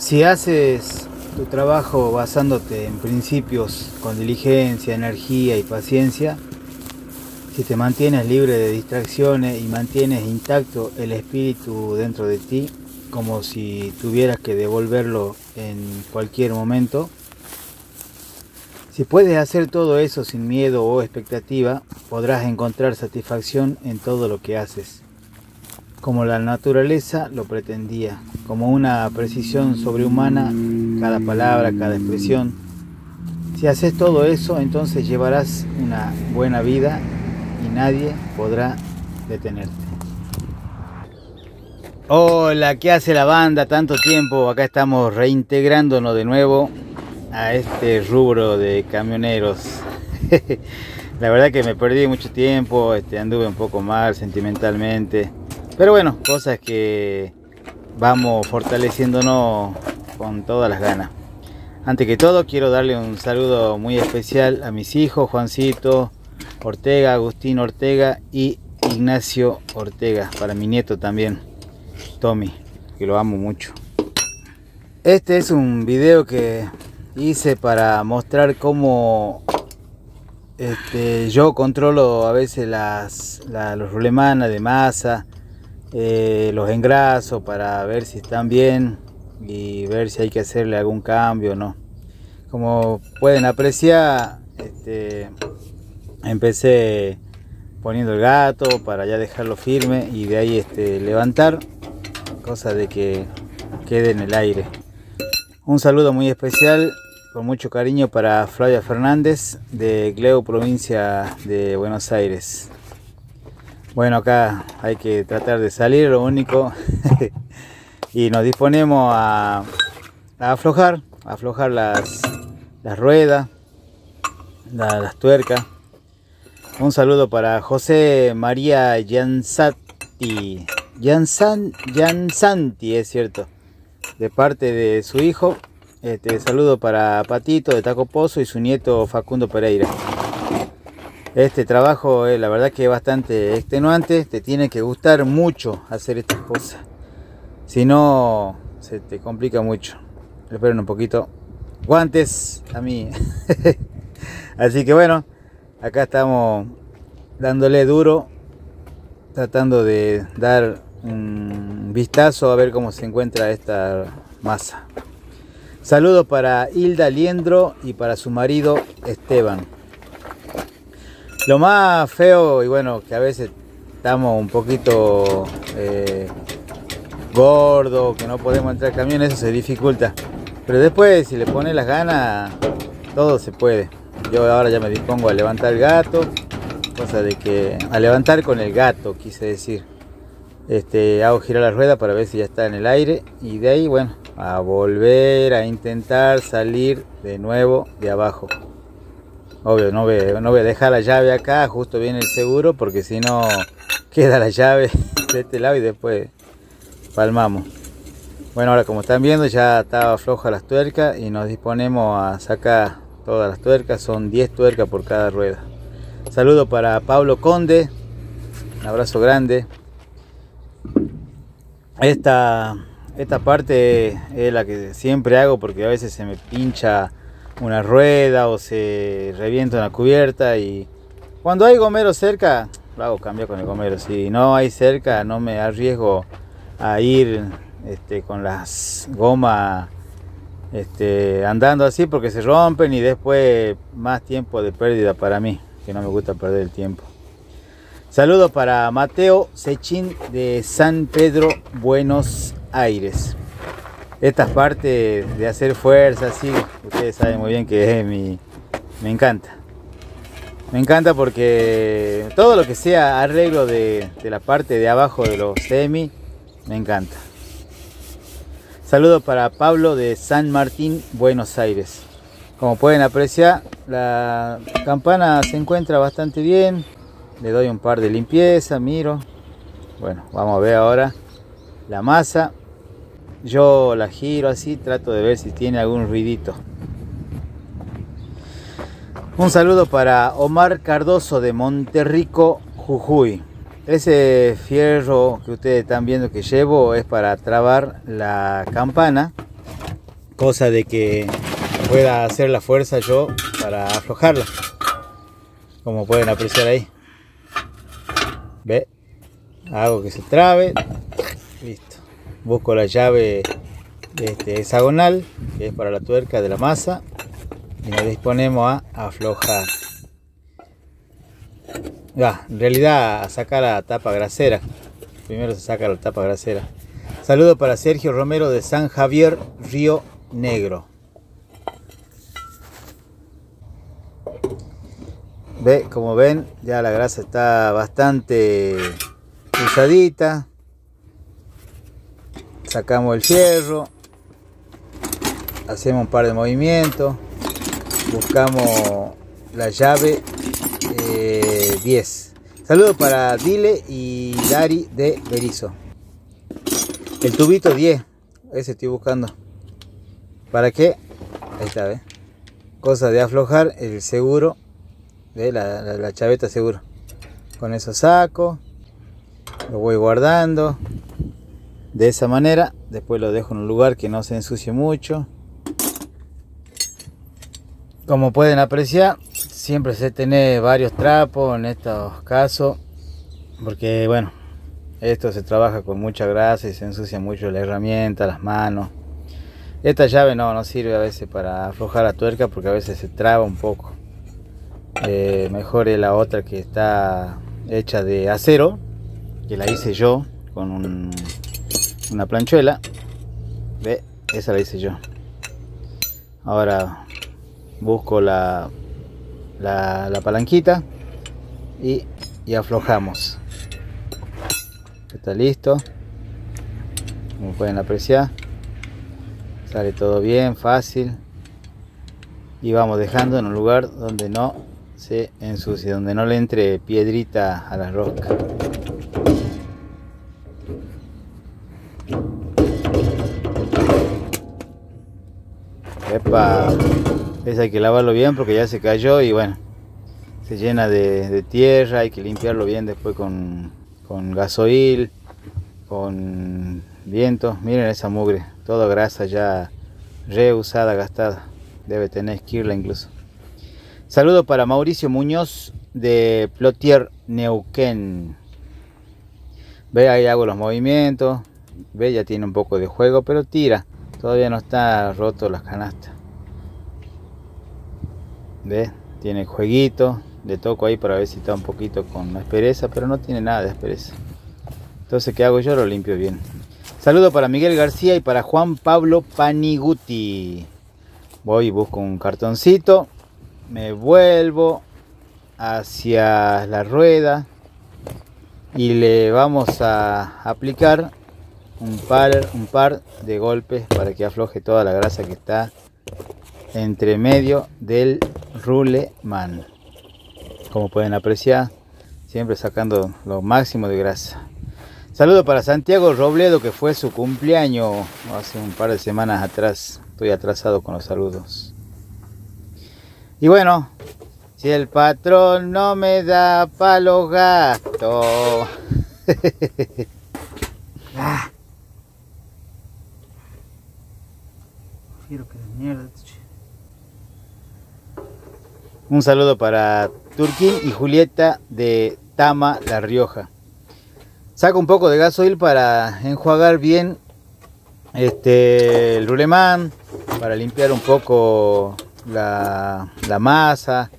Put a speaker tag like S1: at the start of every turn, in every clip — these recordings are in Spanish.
S1: Si haces tu trabajo basándote en principios con diligencia, energía y paciencia, si te mantienes libre de distracciones y mantienes intacto el espíritu dentro de ti, como si tuvieras que devolverlo en cualquier momento, si puedes hacer todo eso sin miedo o expectativa, podrás encontrar satisfacción en todo lo que haces, como la naturaleza lo pretendía, como una precisión sobrehumana cada palabra, cada expresión. Si haces todo eso, entonces llevarás una buena vida y nadie podrá detenerte. Hola, ¿qué hace la banda? Tanto tiempo, acá estamos reintegrándonos de nuevo a este rubro de camioneros. la verdad que me perdí mucho tiempo, este, anduve un poco mal sentimentalmente. Pero bueno, cosas que vamos fortaleciéndonos con todas las ganas. Antes que todo quiero darle un saludo muy especial a mis hijos, Juancito Ortega, Agustín Ortega y Ignacio Ortega, para mi nieto también, Tommy, que lo amo mucho. Este es un video que hice para mostrar cómo este, yo controlo a veces los rulemanas de masa, eh, los engrasos para ver si están bien y ver si hay que hacerle algún cambio o no. Como pueden apreciar, este, empecé poniendo el gato para ya dejarlo firme y de ahí este, levantar, cosa de que quede en el aire. Un saludo muy especial, con mucho cariño para Flavia Fernández de Gleu, provincia de Buenos Aires. Bueno, acá hay que tratar de salir, lo único. y nos disponemos a, aflojar, aflojar las, ruedas, las tuercas. Un saludo para José María Jansati. Jansan, Jansanti, es cierto de parte de su hijo. Este, saludo para Patito de Taco Pozo y su nieto Facundo Pereira. Este trabajo es la verdad que es bastante extenuante, te tiene que gustar mucho hacer estas cosas. Si no, se te complica mucho. Esperen un poquito. Guantes a mí. Así que bueno, acá estamos dándole duro, tratando de dar un vistazo a ver cómo se encuentra esta masa. Saludos para Hilda Liendro y para su marido Esteban. Lo más feo y bueno, que a veces estamos un poquito eh, gordos, que no podemos entrar al camión, eso se dificulta. Pero después, si le pones las ganas, todo se puede. Yo ahora ya me dispongo a levantar el gato, cosa de que a levantar con el gato, quise decir. Este, hago girar la rueda para ver si ya está en el aire y de ahí, bueno, a volver a intentar salir de nuevo de abajo. Obvio, no voy, no voy a dejar la llave acá, justo viene el seguro, porque si no queda la llave de este lado y después palmamos. Bueno, ahora como están viendo ya estaba floja las tuercas y nos disponemos a sacar todas las tuercas, son 10 tuercas por cada rueda. Saludo para Pablo Conde, un abrazo grande. Esta, esta parte es la que siempre hago porque a veces se me pincha una rueda o se revienta una cubierta y cuando hay gomero cerca, lo hago cambiar con el gomero. Si no hay cerca, no me arriesgo a ir este, con las gomas este, andando así porque se rompen y después más tiempo de pérdida para mí, que no me gusta perder el tiempo. Saludos para Mateo Sechín de San Pedro, Buenos Aires. Esta parte de hacer fuerza, sí, ustedes saben muy bien que es mi, me encanta. Me encanta porque todo lo que sea arreglo de, de la parte de abajo de los semi, me encanta. Saludos para Pablo de San Martín, Buenos Aires. Como pueden apreciar, la campana se encuentra bastante bien, le doy un par de limpieza, miro. Bueno, vamos a ver ahora la masa. Yo la giro así, trato de ver si tiene algún ruidito. Un saludo para Omar Cardoso de Monterrico, Jujuy. Ese fierro que ustedes están viendo que llevo es para trabar la campana cosa de que pueda hacer la fuerza yo para aflojarla como pueden apreciar ahí ve hago que se trabe listo busco la llave este, hexagonal que es para la tuerca de la masa y nos disponemos a aflojar. Ya, en realidad a sacar la tapa grasera. Primero se saca la tapa grasera. Saludo para Sergio Romero de San Javier Río Negro. Ve como ven ya la grasa está bastante usadita sacamos el fierro hacemos un par de movimientos buscamos la llave 10 eh, saludos para Dile y Dari de Berizo. El tubito 10 ese estoy buscando. Para qué ahí está ¿ve? cosa de aflojar el seguro la chaveta seguro. Con eso saco lo voy guardando de esa manera. Después lo dejo en un lugar que no se ensucie mucho. Como pueden apreciar siempre se tiene varios trapos en estos casos porque bueno esto se trabaja con mucha grasa y se ensucia mucho la herramienta las manos. Esta llave no, no sirve a veces para aflojar la tuerca porque a veces se traba un poco. Eh, mejor es la otra que está hecha de acero que la hice yo con una planchuela. Ve esa la hice yo. Ahora busco la, la, palanquita y, y aflojamos. Está listo. Como pueden apreciar sale todo bien fácil. Y vamos dejando en un lugar donde no se ensucie, donde no le entre piedrita a la rosca. Epa, ese hay que lavarlo bien porque ya se cayó y bueno, se llena de, tierra, hay que limpiarlo bien después con, con gasoil, con viento. Miren esa mugre, toda grasa ya reusada, gastada. Debe tener esquirla incluso. Saludo para Mauricio Muñoz de Plotier Neuquén. Ve ahí hago los movimientos. Ve, ya tiene un poco de juego, pero tira. Todavía no está roto las canastas. Ve, tiene jueguito. Le toco ahí para ver si está un poquito con aspereza, pero no tiene nada de aspereza. Entonces, ¿qué hago yo? Lo limpio bien. Saludo para Miguel García y para Juan Pablo Paniguti. Voy y busco un cartoncito me vuelvo hacia la rueda y le vamos a aplicar un par, un par de golpes para que afloje toda la grasa que está entre medio del ruleman como pueden apreciar siempre sacando lo máximo de grasa saludo para Santiago Robledo que fue su cumpleaños hace un par de semanas atrás estoy atrasado con los saludos y bueno, si el patrón no me da palo gato. ah. Quiero que mierda. Un saludo para Turquín y Julieta de Tama, La Rioja. Saco un poco de gasoil para enjuagar bien este, el rulemán, para limpiar un poco la, masa.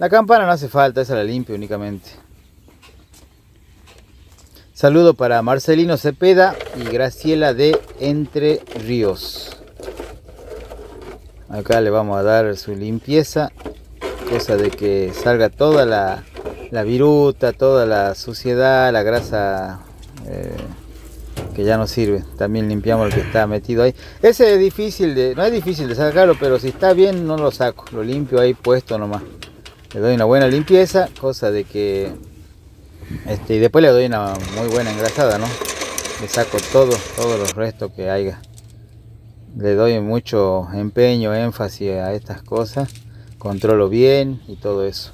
S1: La campana no hace falta, esa la limpio únicamente. Saludo para Marcelino Cepeda y Graciela de Entre Ríos. Acá le vamos a dar su limpieza, cosa de que salga toda la, viruta, toda la suciedad, la grasa eh, que ya no sirve. También limpiamos el que está metido ahí. Ese es difícil de, no es difícil de sacarlo, pero si está bien no lo saco. Lo limpio ahí puesto nomás. Le doy una buena limpieza, cosa de que este, y después le doy una muy buena engrasada, ¿no? Le saco todo, todos los restos que haya. Le doy mucho empeño, énfasis a estas cosas controlo bien y todo eso.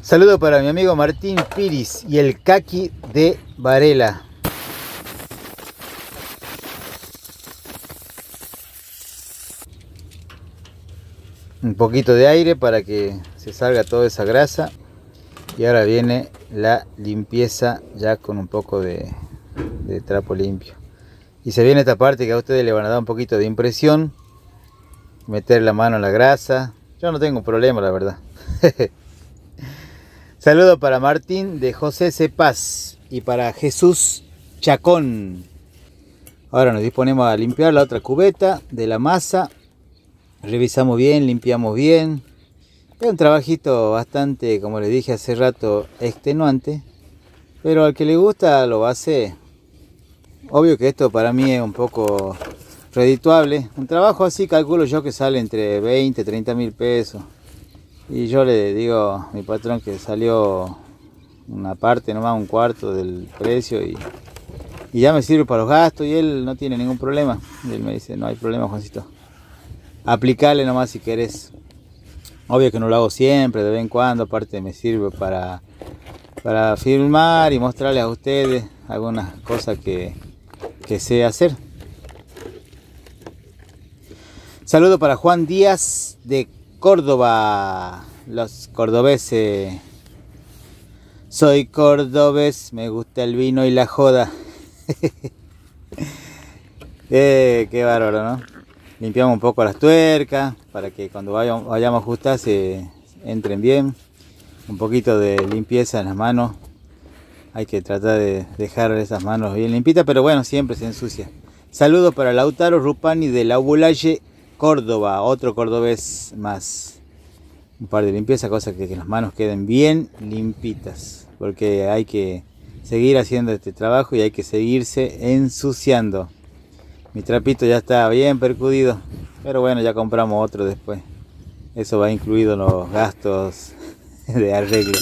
S1: Saludo para mi amigo Martín Piris y el Kaki de Varela. Un poquito de aire para que se salga toda esa grasa. Y ahora viene la limpieza ya con un poco de, de trapo limpio. Y se viene esta parte que a ustedes le van a dar un poquito de impresión meter la mano en la grasa. Yo no tengo problema la verdad. Saludo para Martín de José Cepaz y para Jesús Chacón. Ahora nos disponemos a limpiar la otra cubeta de la masa. Revisamos bien limpiamos bien. Es un trabajito bastante como les dije hace rato extenuante. Pero al que le gusta lo hace. Obvio que esto para mí es un poco redituable. Un trabajo así calculo yo que sale entre 20, 30 mil pesos. Y yo le digo a mi patrón que salió una parte nomás, un cuarto del precio y, ya me sirve para los gastos y él no tiene ningún problema. Y él me dice, no hay problema Juancito. Aplicarle nomás si querés. Obvio que no lo hago siempre, de vez en cuando, aparte me sirve para, para filmar y mostrarles a ustedes algunas cosas que, que sé hacer. Saludo para Juan Díaz de Córdoba, los cordobeses. Soy cordobés, me gusta el vino y la joda. eh, qué bárbaro, ¿no? Limpiamos un poco las tuercas para que cuando vayamos, vayamos a ajustar se entren bien. Un poquito de limpieza en las manos. Hay que tratar de dejar esas manos bien limpitas, pero bueno, siempre se ensucia. Saludos para Lautaro Rupani de La Bulaye Córdoba, otro cordobés más. Un par de limpieza, cosa que, las manos queden bien limpitas, porque hay que seguir haciendo este trabajo y hay que seguirse ensuciando. Mi trapito ya está bien percudido, pero bueno, ya compramos otro después. Eso va incluido en los gastos de arreglo.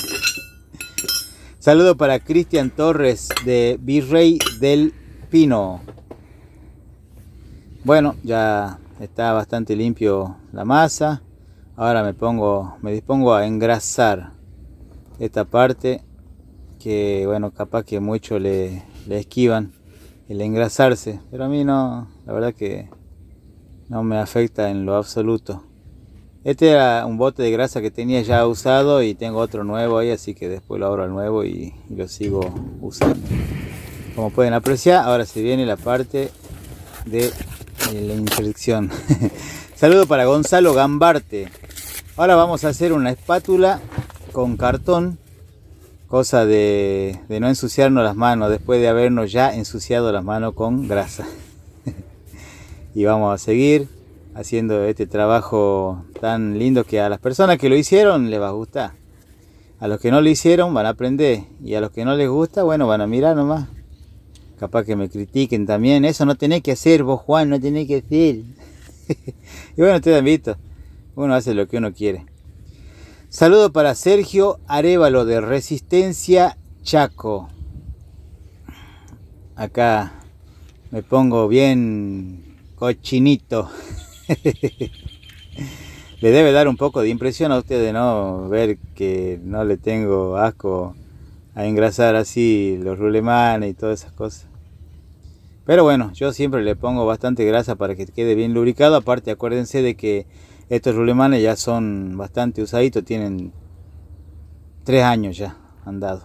S1: Saludo para Cristian Torres de Virrey del Pino. Bueno, ya está bastante limpio la masa. Ahora me pongo me dispongo a engrasar esta parte que bueno capaz que mucho le, le esquivan el engrasarse. Pero a mí no la verdad que no me afecta en lo absoluto. Este era un bote de grasa que tenía ya usado y tengo otro nuevo ahí así que después lo abro al nuevo y lo sigo usando. Como pueden apreciar ahora se viene la parte de la introducción. Saludo para Gonzalo Gambarte. Ahora vamos a hacer una espátula con cartón, cosa de, de no ensuciarnos las manos después de habernos ya ensuciado las manos con grasa. y vamos a seguir haciendo este trabajo tan lindo que a las personas que lo hicieron les va a gustar. A los que no lo hicieron van a aprender y a los que no les gusta, bueno, van a mirar nomás capaz que me critiquen también. Eso no tenés que hacer vos, Juan, no tenés que hacer. y bueno, ustedes han visto, uno hace lo que uno quiere. Saludo para Sergio Arevalo de Resistencia Chaco. Acá me pongo bien cochinito. le debe dar un poco de impresión a ustedes, ¿no? Ver que no le tengo asco a engrasar así los rulemanes y todas esas cosas. Pero bueno, yo siempre le pongo bastante grasa para que quede bien lubricado. Aparte, acuérdense de que estos rulemanes ya son bastante usaditos, tienen tres años ya andado.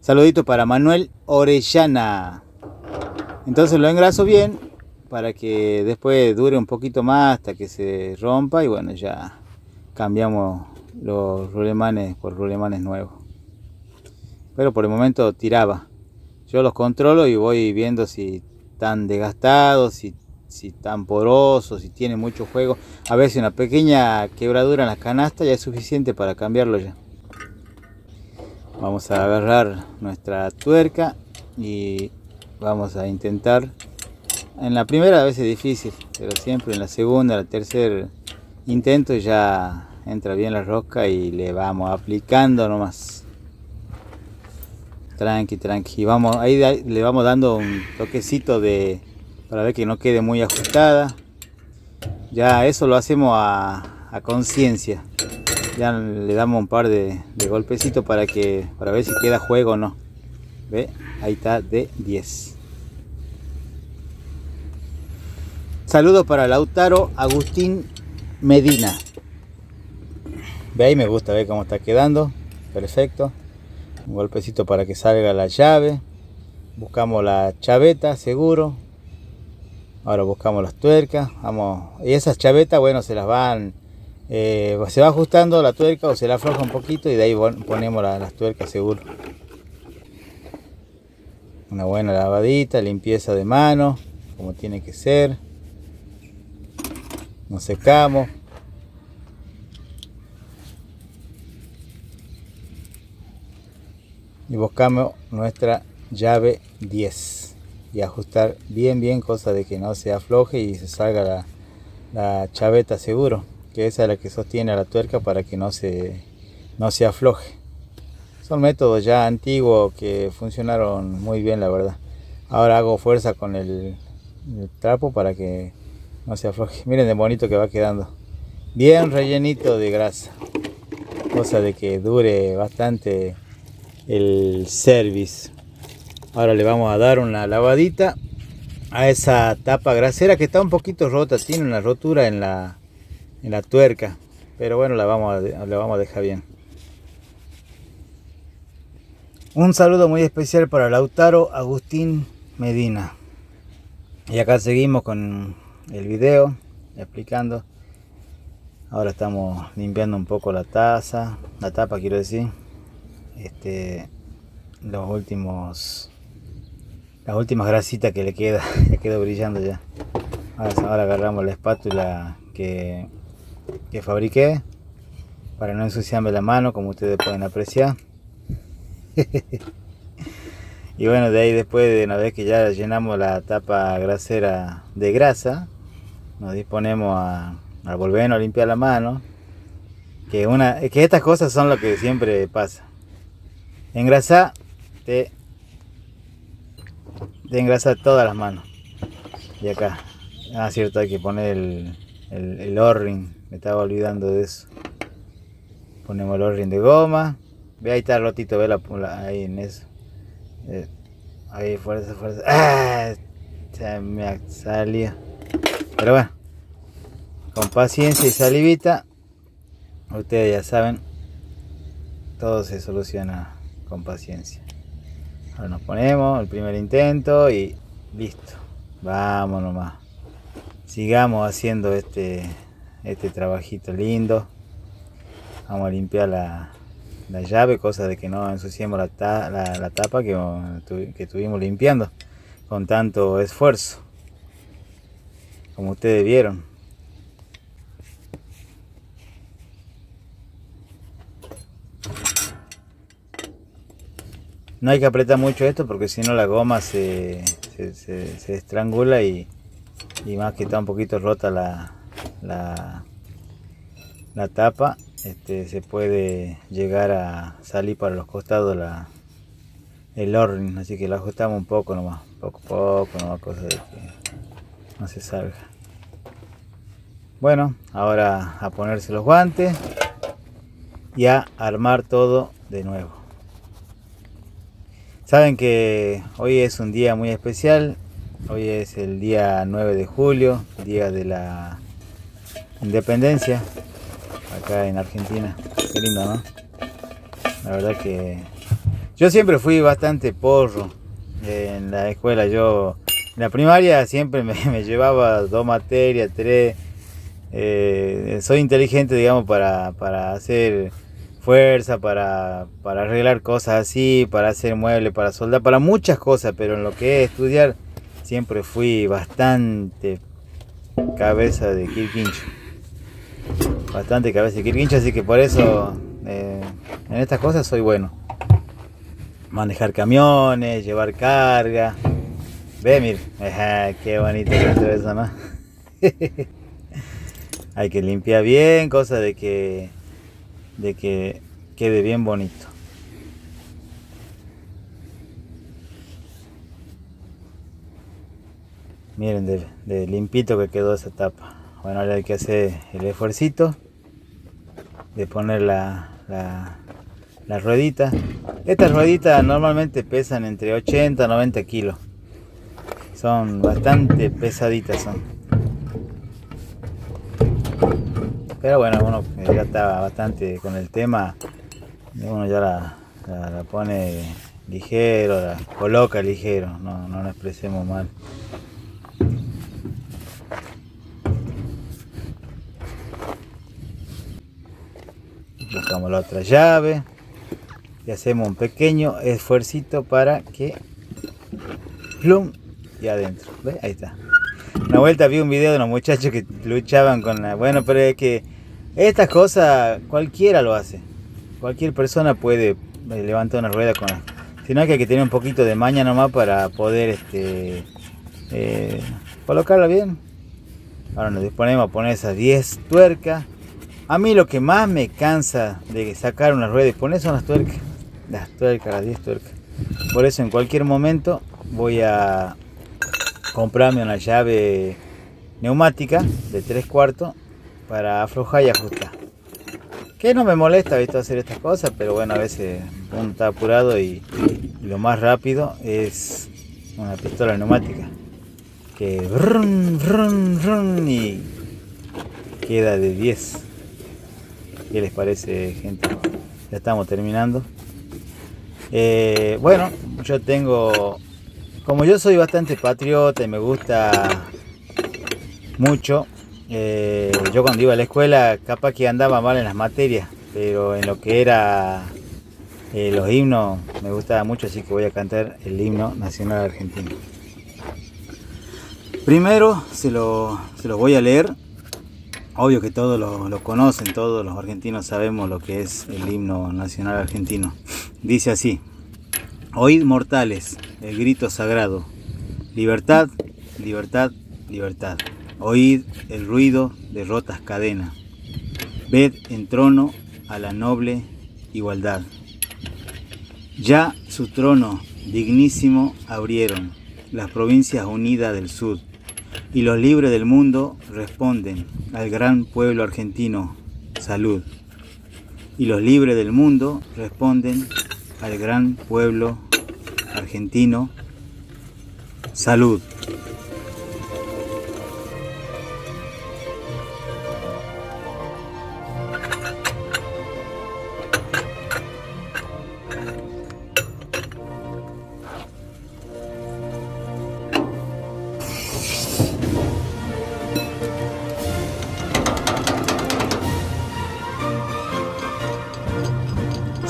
S1: Saludito para Manuel Orellana. Entonces lo engraso bien para que después dure un poquito más hasta que se rompa y bueno, ya cambiamos los rulemanes por rulemanes nuevos pero por el momento tiraba. Yo los controlo y voy viendo si están desgastados, si, si están porosos, si tienen mucho juego. A veces una pequeña quebradura en la canasta ya es suficiente para cambiarlo ya. Vamos a agarrar nuestra tuerca y vamos a intentar. En la primera a veces es difícil, pero siempre en la segunda, la tercer intento ya entra bien la rosca y le vamos aplicando nomás. Tranqui, tranqui. Vamos, ahí le vamos dando un toquecito de para ver que no quede muy ajustada. Ya eso lo hacemos a, conciencia. Ya le damos un par de, de, golpecitos para que para ver si queda juego o no. ¿Ve? Ahí está de 10. Saludos para Lautaro Agustín Medina. Ve ahí me gusta ver cómo está quedando. Perfecto. Un golpecito para que salga la llave. Buscamos la chaveta, seguro. Ahora buscamos las tuercas. Vamos. Y esas chavetas, bueno, se las van. Eh, se va ajustando la tuerca o se la afloja un poquito y de ahí ponemos las tuercas seguro. Una buena lavadita, limpieza de mano, como tiene que ser. Nos secamos. Y buscamos nuestra llave 10 y ajustar bien bien cosa de que no se afloje y se salga la, chaveta seguro que esa es la que sostiene la tuerca para que no se, no se afloje. Son métodos ya antiguos que funcionaron muy bien la verdad. Ahora hago fuerza con el trapo para que no se afloje. Miren de bonito que va quedando. Bien rellenito de grasa. Cosa de que dure bastante el service. Ahora le vamos a dar una lavadita a esa tapa grasera que está un poquito rota, tiene una rotura en la, en la tuerca, pero bueno, la vamos, a, la vamos a dejar bien. Un saludo muy especial para Lautaro Agustín Medina. Y acá seguimos con el video explicando. Ahora estamos limpiando un poco la taza, la tapa quiero decir este, los últimos las últimas grasitas que le queda ya quedó brillando ya. Ahora, agarramos la espátula que, que fabriqué para no ensuciarme la mano como ustedes pueden apreciar. Y bueno de ahí después de una vez que ya llenamos la tapa grasera de grasa nos disponemos a, a volvernos a limpiar la mano que una que estas cosas son lo que siempre pasa engrasa te, te engrasa todas las manos. Y acá. Ah cierto hay que poner el, el, o-ring me estaba olvidando de eso. Ponemos el o-ring de goma. Ve ahí está rotito ve la, ahí en eso. Eh, ahí fuerza fuerza. Ah, se me salió. Pero bueno con paciencia y salivita ustedes ya saben todo se soluciona con paciencia. Ahora nos ponemos el primer intento y listo. Vamos nomás. Sigamos haciendo este, este trabajito lindo. Vamos a limpiar la, la llave, cosa de que no ensuciemos la, la, tapa que, que estuvimos limpiando con tanto esfuerzo. Como ustedes vieron. No hay que apretar mucho esto porque si no la goma se, se, estrangula y, más que está un poquito rota la, la, tapa, este, se puede llegar a salir para los costados la, el horno, así que lo ajustamos un poco nomás, poco poco nomás, no se salga. Bueno, ahora a ponerse los guantes y a armar todo de nuevo. Saben que hoy es un día muy especial, hoy es el día 9 de julio, día de la independencia, acá en Argentina. Qué lindo, ¿no? La verdad que yo siempre fui bastante porro en la escuela. Yo en la primaria siempre me, llevaba dos materias, tres. Eh, soy inteligente, digamos, para, para hacer fuerza para, para arreglar cosas así, para hacer muebles, para soldar, para muchas cosas, pero en lo que es estudiar siempre fui bastante cabeza de Kirkincho. Bastante cabeza de Kirkincho, así que por eso eh, en estas cosas soy bueno. Manejar camiones, llevar carga. Ve, mir, qué bonito eso, ¿no? Hay que limpiar bien, cosa de que de que quede bien bonito. Miren de, limpito que quedó esa tapa. Bueno, ahora hay que hacer el esfuercito de poner la, la, la ruedita. Estas rueditas normalmente pesan entre 80 y 90 kilos. Son bastante pesaditas son. Pero bueno, uno ya está bastante con el tema, uno ya la, la, pone ligero, la coloca ligero, no, no nos expresemos mal. Buscamos la otra llave y hacemos un pequeño esfuercito para que plum y adentro. ¿Ve? Ahí está. Una vuelta vi un video de unos muchachos que luchaban con la... Bueno, pero es que estas cosas cualquiera lo hace. Cualquier persona puede eh, levantar una rueda con... Sino que hay que tener un poquito de maña nomás para poder este, eh, colocarla bien. Ahora nos disponemos a poner esas 10 tuercas. A mí lo que más me cansa de sacar una rueda y poner son las tuercas. Las tuercas, las 10 tuercas. Por eso en cualquier momento voy a comprarme una llave neumática de 3 cuartos para aflojar y ajustar. Que no me molesta visto hacer estas cosas, pero bueno, a veces uno está apurado y, lo más rápido es una pistola neumática. Que y queda de 10. ¿Qué les parece, gente? Ya estamos terminando. Bueno, yo tengo como yo soy bastante patriota y me gusta mucho, eh, yo cuando iba a la escuela capaz que andaba mal en las materias, pero en lo que era eh, los himnos me gustaba mucho, así que voy a cantar el himno nacional argentino. Primero se lo, se voy a leer. Obvio que todos lo, lo conocen, todos los argentinos sabemos lo que es el himno nacional argentino. Dice así. Oíd mortales el grito sagrado. Libertad, libertad, libertad. Oíd el ruido de rotas cadenas. Ved en trono a la noble igualdad. Ya su trono dignísimo abrieron las provincias unidas del sur, y los libres del mundo responden al gran pueblo argentino, salud. Y los libres del mundo responden al gran pueblo argentino. Salud.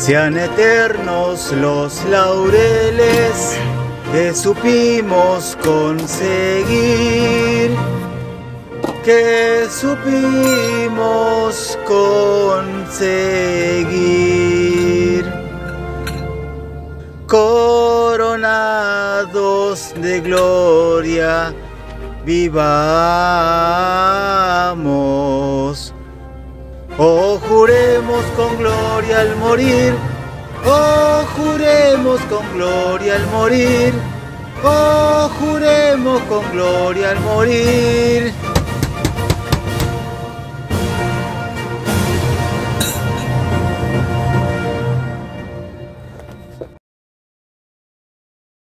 S1: Sean eternos los laureles que supimos conseguir, que supimos conseguir. Coronados de gloria, vivamos Oh, juremos con gloria al morir. Oh, juremos con gloria al morir. Oh, juremos con gloria al morir.